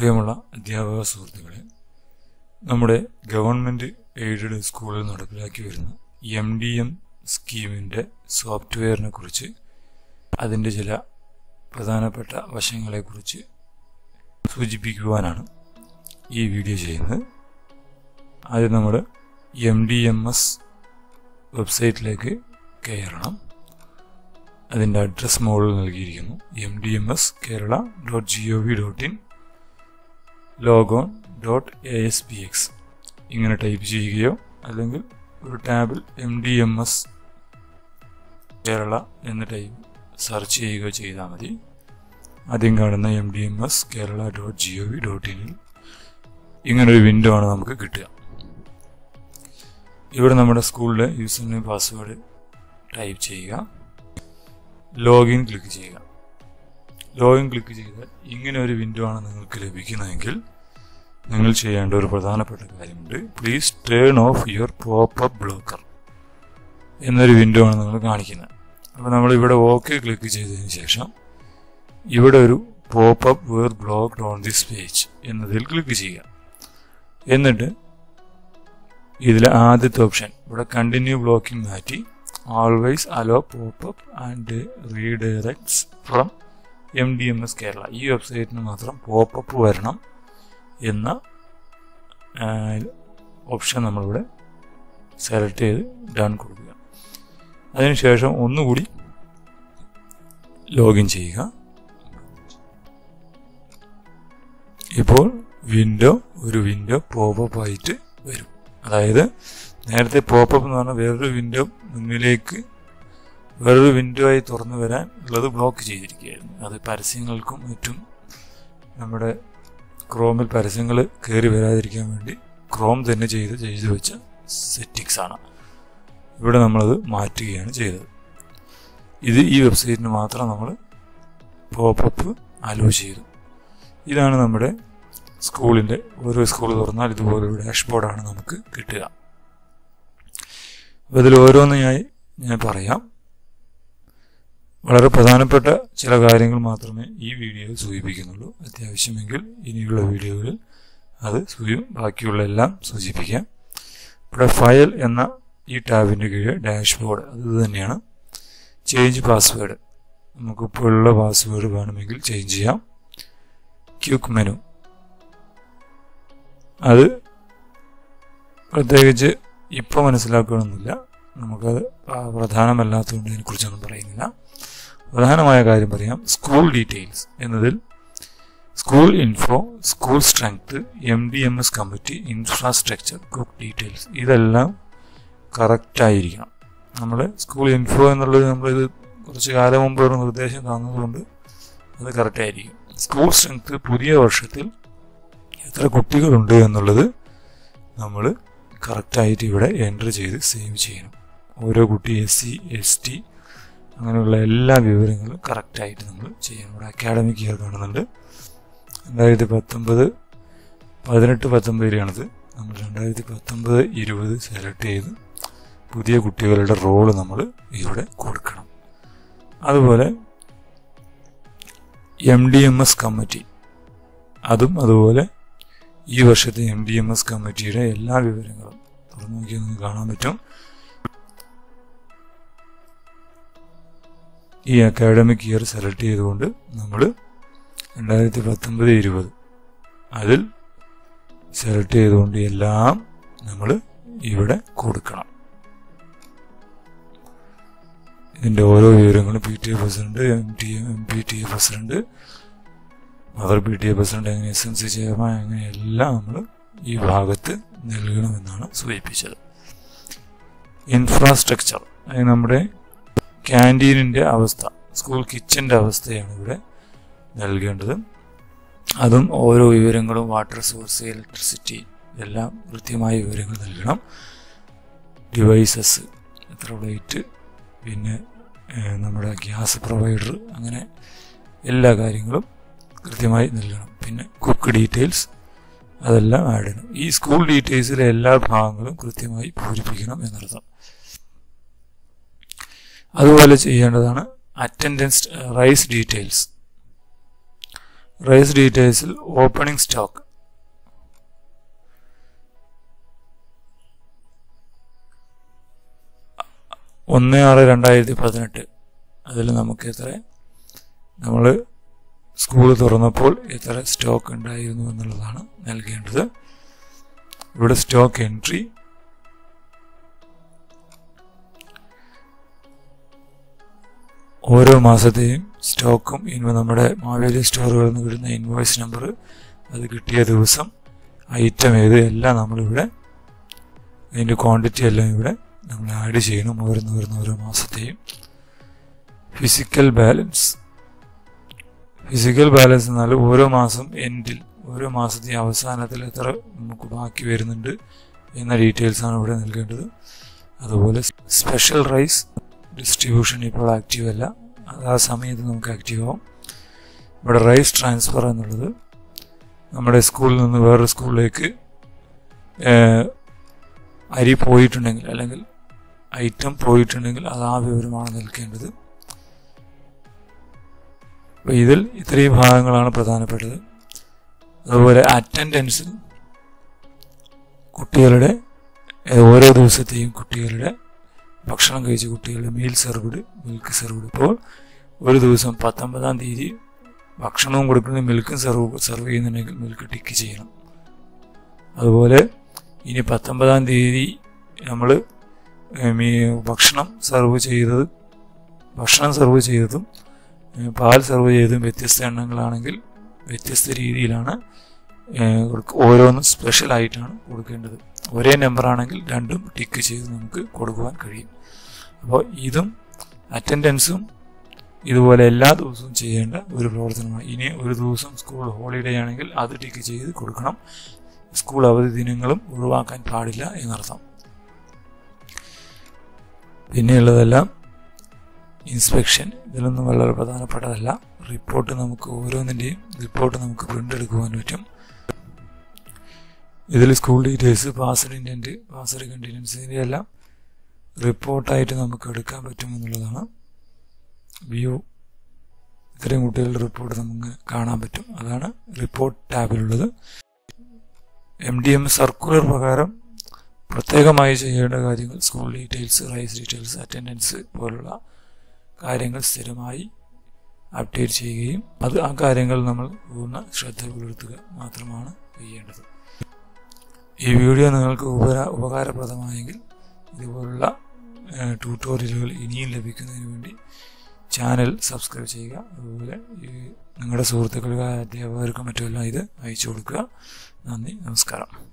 പ്രിയമുള്ള അധ്യാപക സുഹൃത്തുക്കളെ നമ്മുടെ ഗവൺമെന്റ് എയ്ഡഡ് സ്കൂളിൽ നടപ്പിലാക്കി വരുന്ന എം ഡി എം സ്കീമിന്റെ സോഫ്റ്റ്വെയറിനെ കുറിച്ച് അതിന്റെ ചില പ്രധാനപ്പെട്ട വശങ്ങളെക്കുറിച്ച് സൂചിപ്പിക്കുവാനാണ് ഈ വീഡിയോ ചെയ്യുന്നത്. ആദ്യം നമ്മൾ എം ഡി എം എസ് വെബ്സൈറ്റിലേക്ക് കയറണം. അതിന്റെ അഡ്രസ് മോഡൽ നൽകിയിരിക്കുന്നു M D M S Kerala dot G O V dot in. Logon dot A S P X ഇങ്ങനെ ടൈപ്പ് ചെയ്യുകയോ അല്ലെങ്കിൽ ഒരു ടാബിൽ M D M S Kerala എന്ന് ടൈപ്പ് സെർച്ച് ചെയ്യുകയോ ചെയ്താൽ മതി. ആദ്യം കാണുന്ന M D M S Kerala dot G O V dot ഇനിൽ ഇങ്ങനൊരു വിൻഡോ ആണ് നമുക്ക് കിട്ടുക. ഇവിടെ നമ്മുടെ സ്കൂളിലെ യൂസർ നെയിം പാസ്വേഡ് ടൈപ്പ് ചെയ്യുക. ലോഗിൻ ക്ലിക്ക് ചെയ്യുക. ലോഗിൻ ക്ലിക്ക് ചെയ്ത് ഇങ്ങനെ ഒരു വിൻഡോ ആണ് നിങ്ങൾക്ക് ലഭിക്കുന്നതെങ്കിൽ നിങ്ങൾ ചെയ്യേണ്ട ഒരു പ്രധാനപ്പെട്ട കാര്യമുണ്ട്. Please turn off your pop up blocker എന്നൊരു വിൻഡോ ആണ് നിങ്ങൾ കാണിക്കുന്നത്. അപ്പോൾ നമ്മൾ ഇവിടെ ഓക്കെ ക്ലിക്ക് ചെയ്തതിന് ശേഷം ഇവിടെ ഒരു pop up were blocked on this page എന്നതിൽ ക്ലിക്ക് ചെയ്യുക. എന്നിട്ട് ഇതിലെ ആദ്യത്തെ ഓപ്ഷൻ ഇവിടെ കണ്ടിന്യൂ ബ്ലോക്കിംഗ് മാറ്റി always allow pop and redirects from M D M S Kerala ഈ വെബ്സൈറ്റിന് മാത്രം പോപ്പപ്പ് വരണം എന്ന ഓപ്ഷൻ നമ്മളിവിടെ സെലക്ട് ചെയ്ത് ഡൺ കൊടുക്കുക. അതിനുശേഷം ഒന്നുകൂടി ലോഗിൻ ചെയ്യുക. ഇപ്പോൾ വിൻഡോ ഒരു വിൻഡോ പോപ്പപ്പ് ആയിട്ട് വരും. അതായത് നേരത്തെ പോപ്പപ്പ് എന്ന് പറഞ്ഞാൽ വേറൊരു വിൻഡോ മുന്നിലേക്ക് വേറൊരു വിൻഡോ ആയി തുറന്നു വരാൻ ഉള്ളത് ബ്ലോക്ക് ചെയ്തിരിക്കുകയായിരുന്നു. അത് പരസ്യങ്ങൾക്കും മറ്റും നമ്മുടെ ക്രോമിൽ പരസ്യങ്ങൾ കയറി വരാതിരിക്കാൻ വേണ്ടി ക്രോം തന്നെ ചെയ്ത് ചെയ്തു വെച്ച സെറ്റിങ്സ് ആണ്. ഇവിടെ നമ്മളത് മാറ്റുകയാണ് ചെയ്തത്. ഇത് ഈ വെബ്സൈറ്റിന് മാത്രം നമ്മൾ പോപ്പപ്പ് അലോ ചെയ്തു. ഇതാണ് നമ്മുടെ സ്കൂളിന്റെ ഓരോ സ്കൂൾ തുറന്നാൽ ഇതുപോലൊരു ഡാഷ്ബോർഡാണ് നമുക്ക് കിട്ടുക. അപ്പോൾ ഇതിൽ ഓരോന്നായി ഞാൻ പറയാം. വളരെ പ്രധാനപ്പെട്ട ചില കാര്യങ്ങൾ മാത്രമേ ഈ വീഡിയോയിൽ സൂചിപ്പിക്കുന്നുള്ളൂ. അത്യാവശ്യമെങ്കിൽ ഇനിയുള്ള വീഡിയോയിൽ അത് ബാക്കിയുള്ള എല്ലാം സൂചിപ്പിക്കാം. ഇവിടെ ഫയൽ എന്ന ഈ ടാബിന്റെ കീഴിൽ ഡാഷ്ബോർഡ് അത് തന്നെയാണ് ചേഞ്ച് പാസ്വേഡ്. നമുക്കിപ്പോൾ ഉള്ള പാസ്വേഡ് വേണമെങ്കിൽ ചേഞ്ച് ചെയ്യാം. Quick menu. അത് പ്രത്യേകിച്ച് ഇപ്പോൾ മനസ്സിലാക്കണമെന്നില്ല. നമുക്കത് പ്രധാനമല്ലാത്തതുകൊണ്ട് ഇതിനെക്കുറിച്ചൊന്നും പറയുന്നില്ല. പ്രധാനമായ കാര്യം പറയാം. സ്കൂൾ ഡീറ്റെയിൽസ് എന്നതിൽ school info school strength M D M S committee infrastructure group details ഇതെല്ലാം കറക്റ്റായിരിക്കണം നമ്മൾ സ്കൂൾ ഇൻഫോ എന്നുള്ളത് നമ്മളിത് കുറച്ച് കാലം മുമ്പ് ഒരു നിർദ്ദേശം തന്നതുകൊണ്ട് അത് കറക്റ്റായിരിക്കും സ്കൂൾ സ്ട്രെങ്ത് പുതിയ വർഷത്തിൽ എത്ര കുട്ടികളുണ്ട് എന്നുള്ളത് നമ്മൾ കറക്റ്റായിട്ട് ഇവിടെ എന്റർ ചെയ്ത് സേവ് ചെയ്യണം. ഓരോ കുട്ടി എസ് സി എസ് ടി അങ്ങനെയുള്ള എല്ലാ വിവരങ്ങളും കറക്റ്റായിട്ട് നമ്മൾ ചെയ്യണം ഇവിടെ അക്കാഡമിക് ഇയർ കാണുന്നുണ്ട്. രണ്ടായിരത്തി പത്തൊമ്പത് പതിനെട്ട് പത്തൊമ്പതിലാണിത് നമ്മൾ രണ്ടായിരത്തി പത്തൊമ്പത് ഇരുപത് സെലക്ട് ചെയ്ത് പുതിയ കുട്ടികളുടെ റോൾ നമ്മൾ ഇവിടെ കൊടുക്കണം. അതുപോലെ M D M S committee അതും അതുപോലെ ഈ വർഷത്തെ എം ഡി എം എസ് കമ്മിറ്റിയുടെ എല്ലാ വിവരങ്ങളും തുറന്നു നോക്കിയാൽ നമുക്ക് കാണാൻ പറ്റും. ഈ അക്കാഡമിക് ഇയർ സെലക്ട് ചെയ്തുകൊണ്ട് നമ്മൾ രണ്ടായിരത്തി പത്തൊമ്പത് ഇരുപത് അതിൽ സെലക്ട് ചെയ്തുകൊണ്ട് എല്ലാം നമ്മൾ ഇവിടെ കൊടുക്കണം. ഇതിന്റെ ഓരോ വിവരങ്ങളും P T A president M T M P T A president mother P T A president അങ്ങനെ എസ് എം സി ചെയർമാൻ അങ്ങനെ എല്ലാം നമ്മൾ ഈ ഭാഗത്ത് നൽകണമെന്നാണ് സൂചിപ്പിച്ചത്. ഇൻഫ്രാസ്ട്രക്ചർ അതായത് നമ്മുടെ ക്യാന്റീനിന്റെ അവസ്ഥ സ്കൂൾ കിച്ചന്റെ അവസ്ഥയാണ് ഇവിടെ നൽകേണ്ടത്. അതും ഓരോ വിവരങ്ങളും വാട്ടർ സോഴ്സ് ഇലക്ട്രിസിറ്റി എല്ലാം കൃത്യമായ വിവരങ്ങൾ നൽകണം. ഡിവൈസസ് എത്ര പ്ലേറ്റ് പിന്നെ നമ്മുടെ ഗ്യാസ് പ്രൊവൈഡർ അങ്ങനെ എല്ലാ കാര്യങ്ങളും കൃത്യമായി നൽകണം. പിന്നെ കുക്ക് ഡീറ്റെയിൽസ് അതെല്ലാം ആഡ് ചെയ്യണം. ഈ സ്കൂൾ ഡീറ്റെയിൽസിലെ എല്ലാ ഭാഗങ്ങളും കൃത്യമായി പൂരിപ്പിക്കണം എന്നർത്ഥം. അതുപോലെ ചെയ്യേണ്ടതാണ് അറ്റൻഡൻസ് റൈസ് ഡീറ്റെയിൽസ് റൈസ് ഡീറ്റെയിൽസിൽ ഓപ്പണിംഗ് സ്റ്റോക്ക് ഒന്ന് ആറ് രണ്ടായിരത്തി പതിനെട്ട്. അതിൽ നമുക്ക് എത്ര? നമ്മൾ സ്കൂൾ തുറന്നപ്പോൾ എത്ര സ്റ്റോക്ക് ഉണ്ടായിരുന്നു എന്നുള്ളതാണ് നൽകേണ്ടത്. ഇവിടെ സ്റ്റോക്ക് എൻട്രി ഓരോ മാസത്തെയും സ്റ്റോക്കും ഇൻവ നമ്മുടെ മാവേലി സ്റ്റോറുകളിൽ നിന്ന് കിട്ടുന്ന ഇൻവോയ്സ് നമ്പർ അത് കിട്ടിയ ദിവസം ഐറ്റം ഏത് എല്ലാം നമ്മളിവിടെ അതിന്റെ ക്വാണ്ടിറ്റി എല്ലാം ഇവിടെ നമ്മൾ ആഡ് ചെയ്യണം ഓരോന്ന് വരുന്ന ഓരോ മാസത്തെയും. ഫിസിക്കൽ ബാലൻസ് ഫിസിക്കൽ ബാലൻസ് എന്നാൽ ഓരോ മാസം എൻഡിൽ ഓരോ മാസത്തെ അവസാനത്തിൽ എത്ര നമുക്ക് ബാക്കി വരുന്നുണ്ട് എന്ന ഡീറ്റെയിൽസ് ആണ് ഇവിടെ നൽകേണ്ടത്. അതുപോലെ സ്പെഷ്യൽ റൈസ് ഡിസ്ട്രിബ്യൂഷൻ ഇപ്പോൾ ആക്റ്റീവ് അല്ല. ആ സമയത്ത് നമുക്ക് ആക്റ്റീവ് ആവും ഇവിടെ റൈസ് ട്രാൻസ്ഫർ എന്നുള്ളത് നമ്മുടെ സ്കൂളിൽ നിന്ന് വേറൊരു സ്കൂളിലേക്ക് അരി പോയിട്ടുണ്ടെങ്കിൽ അല്ലെങ്കിൽ ഐറ്റം പോയിട്ടുണ്ടെങ്കിൽ അത് ആ വിവരമാണ് നിൽക്കേണ്ടത് അപ്പോൾ ഇതിൽ ഇത്രയും ഭാഗങ്ങളാണ് പ്രധാനപ്പെട്ടത്. അതുപോലെ അറ്റൻഡൻസിൽ കുട്ടികളുടെ ഓരോ ദിവസത്തെയും കുട്ടികളുടെ ഭക്ഷണം കഴിച്ച കുട്ടികളുടെ മീൽ സെർവ്ഡ് മിൽക്ക് സെർവ്ഡ് ഇപ്പോൾ ഒരു ദിവസം പത്തൊമ്പതാം തീയതി ഭക്ഷണവും കൊടുക്കുന്ന മിൽക്കും സെർവ് സെർവ് ചെയ്യുന്നുണ്ടെങ്കിൽ മിൽക്ക് ടിക്ക് ചെയ്യണം. അതുപോലെ ഇനി പത്തൊമ്പതാം തീയതി നമ്മൾ ഭക്ഷണം സെർവ് ചെയ്തത് ഭക്ഷണം സെർവ് ചെയ്തതും പാൽ സെർവ് ചെയ്തതും വ്യത്യസ്ത എണ്ണങ്ങളാണെങ്കിൽ വ്യത്യസ്ത രീതിയിലാണ് ഓരോന്നും സ്പെഷ്യൽ ആയിട്ടാണ് കൊടുക്കേണ്ടത്. ഒരേ നമ്പർ ആണെങ്കിൽ രണ്ടും ടിക്ക് ചെയ്ത് നമുക്ക് കൊടുക്കുവാൻ കഴിയും. അപ്പോൾ ഇതും അറ്റൻഡൻസും ഇതുപോലെ എല്ലാ ദിവസവും ചെയ്യേണ്ട ഒരു പ്രവർത്തനമാണ്. ഇനി ഒരു ദിവസം സ്കൂൾ ഹോളിഡേ ആണെങ്കിൽ അത് ടിക്ക് ചെയ്ത് കൊടുക്കണം. സ്കൂൾ അവധി ദിനങ്ങളും ഒഴിവാക്കാൻ പാടില്ല എന്നർത്ഥം. പിന്നെയുള്ളതെല്ലാം ഇൻസ്പെക്ഷൻ ഇതിലൊന്നും വളരെ പ്രധാനപ്പെട്ടതല്ല. റിപ്പോർട്ട് നമുക്ക് ഓരോന്നിന്റെയും റിപ്പോർട്ട് നമുക്ക് പ്രിന്റ് എടുക്കുവാൻ പറ്റും. ഇതിൽ school details passed indent passed continues ഇതിനെല്ലാം റിപ്പോർട്ടായിട്ട് നമുക്ക് എടുക്കാൻ പറ്റുമെന്നുള്ളതാണ് വ്യൂ ഇത്രയും കുട്ടികളുടെ റിപ്പോർട്ട് നമുക്ക് കാണാൻ പറ്റും. അതാണ് റിപ്പോർട്ട് ടാബിലുള്ളത് എം ഡി എം സർക്കുലർ പ്രകാരം പ്രത്യേകമായി ചെയ്യേണ്ട കാര്യങ്ങൾ school details rice details attendance പോലുള്ള കാര്യങ്ങൾ സ്ഥിരമായി അപ്ഡേറ്റ് ചെയ്യുകയും അത് ആ കാര്യങ്ങൾ നമ്മൾ പൂർണ ശ്രദ്ധ പുലർത്തുക മാത്രമാണ് ചെയ്യേണ്ടത്. ഈ വീഡിയോ നിങ്ങൾക്ക് ഉപര ഉപകാരപ്രദമായെങ്കിൽ ഇതുപോലുള്ള ട്യൂട്ടോറിയലുകൾ ഇനിയും ലഭിക്കുന്നതിന് വേണ്ടി ചാനൽ സബ്സ്ക്രൈബ് ചെയ്യുക. അതുപോലെ നിങ്ങളുടെ സുഹൃത്തുക്കൾക്ക് അധ്യാപകർക്കും മറ്റുമെല്ലാം ഇത് അയച്ചു കൊടുക്കുക. നന്ദി നമസ്കാരം.